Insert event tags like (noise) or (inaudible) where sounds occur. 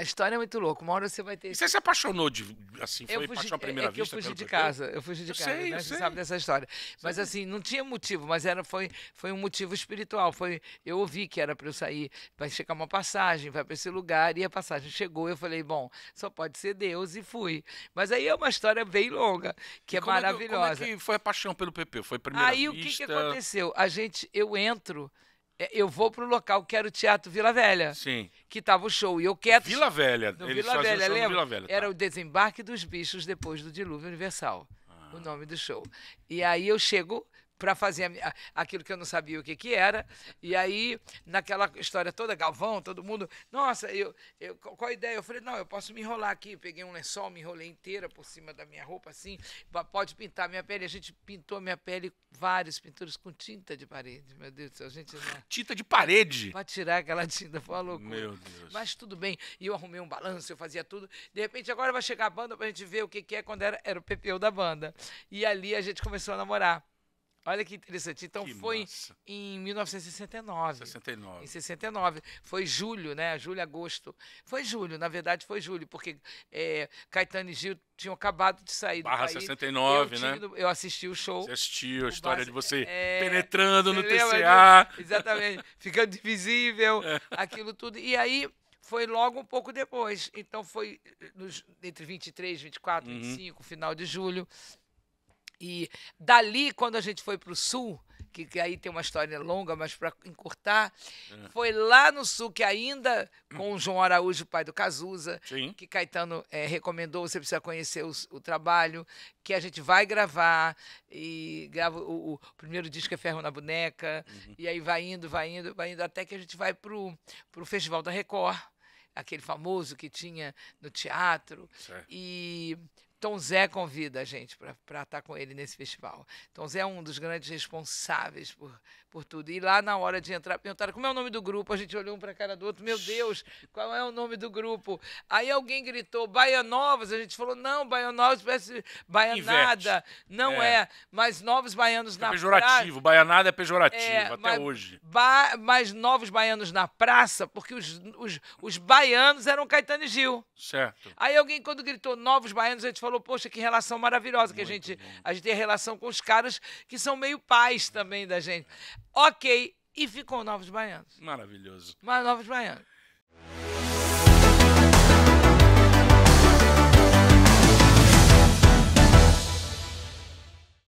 A história é muito louca. Uma hora você vai ter. E você se apaixonou de assim, Eu foi fugi, paixão à é- primeira é que eu vista? fugi pelo de casa, eu fugi de Eu casa, sei, né? eu Você sei. sabe dessa história. Mas assim, não tinha motivo, mas era foi foi um motivo espiritual, foi eu ouvi que era para eu sair, vai chegar uma passagem, vai para esse lugar e a passagem chegou, eu falei, bom, só pode ser Deus e fui. Mas aí é uma história bem longa, que E é como maravilhosa. como é que foi a paixão pelo Pepeu? Foi a primeira Aí o que, que vista? aconteceu? A gente, eu entro, é, eu vou pro local que era o Teatro Vila Velha, Sim. que tava o show, e eu quero Vila Velha. no Vila Velha, lembra? Vila Velha. Era tá. o Desembarque dos Bichos depois do Dilúvio Universal, Ah. o nome do show. E aí eu chego para fazer a a- aquilo que eu não sabia o que que era, e aí naquela história toda, Galvão, todo mundo, nossa, eu, eu, qual a ideia? Eu falei, não, eu posso me enrolar aqui, peguei um lençol, me enrolei inteira por cima da minha roupa, assim, pode pintar minha pele. A gente pintou a minha pele, várias pinturas com tinta de parede, meu Deus do céu, a gente. (laughs) Tinta de parede. Pra tirar aquela tinta, foi uma loucura. Meu Deus. Mas tudo bem. E eu arrumei um balanço, eu fazia tudo. De repente, agora vai chegar a banda pra gente ver o que, que é quando era, era o PPU da banda. E ali a gente começou a namorar. Olha que interessante. Então Que foi massa. em 1969. 69. Em 69. Foi julho, né? Julho, agosto. Foi julho, na verdade foi julho, porque é, Caetano e Gil tinham acabado de sair Barra do país. 69, eu né? no- eu assisti o show. Você assistiu a história de você é, penetrando no Você lembra TCA. disso? Exatamente. Ficando invisível, (laughs) aquilo tudo. E aí foi logo um pouco depois. Então foi nos, entre 23, 24, Uhum. 25, final de julho. E dali, quando a gente foi para o sul, que, que aí tem uma história longa, mas para encurtar, É. foi lá no sul que ainda com o João Araújo, pai do Cazuza, Sim. que Caetano eh, recomendou, você precisa conhecer os- o, trabalho, que a gente vai gravar, e grava o, o primeiro disco é Ferro na Boneca, Uhum. e aí vai indo, vai indo, vai indo, até que a gente vai pro, pro Festival da Record, aquele famoso que tinha no teatro, Certo. e Tom Zé convida a gente para estar com ele nesse festival. Tom Zé é um dos grandes responsáveis por, por tudo. E lá na hora de entrar, perguntaram como é o nome do grupo. A gente olhou um para a cara do outro. Meu Deus, qual é o nome do grupo? Aí alguém gritou Baianovas. A gente falou, não, Baianovas parece Baianada. Não É. é. mas Novos Baianos É na pejorativo. Baianada é pejorativo É, até mas- hoje. Ba mais novos baianos na praça, porque os, os, os baianos eram Caetano e Gil. Certo. Aí alguém, quando gritou novos baianos, a gente falou, poxa, que relação maravilhosa, que a gente, bom. a gente tem relação com os caras que são meio pais também da gente. Ok, e ficou novos baianos. Maravilhoso. Mas novos baianos.